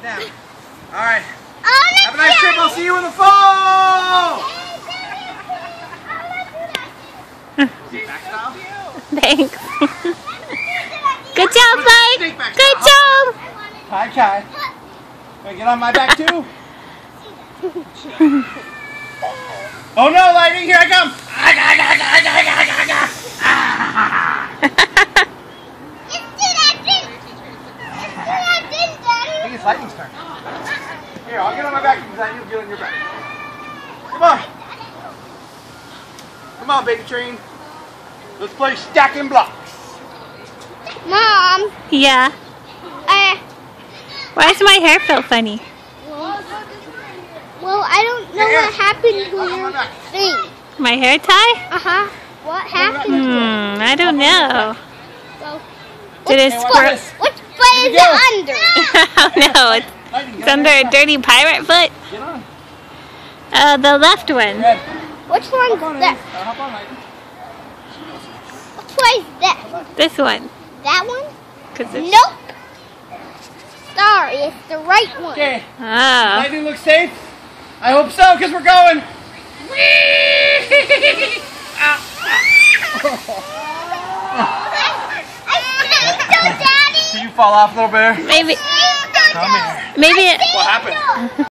Get down. All right. Have a nice trip. I'll see you in the fall. Thanks. Good job, Mike. Good job. Hi, Kai. Wanna get on my back too? oh no, Lightning, here I come! I think it's Lightning's turn. Here, I'll get on my back because I need to get on your back. Come on. Come on, baby train. Let's play stacking blocks. Mom, Yeah. uh, Why does my hair feel funny? well, I don't know Here. what happened to Up my your thing. My hair tie? Uh-huh. What happened? Hmm, I don't know. So, Did it Hey, squirt? which foot is it under? no, it's, Lightning, get it's on under a dirty pirate foot. Get on. Uh, the left one. Which one's Hop on, that? Lightning. Uh, hop on, Lightning. Which one is that? This one. That one? Cause it's, Nope. Sorry, it's the right one. Okay. Oh. Lightning looks safe. I hope so, because we're going. Daddy. Did you fall off, little bear? Maybe, Come here. maybe it, What happened?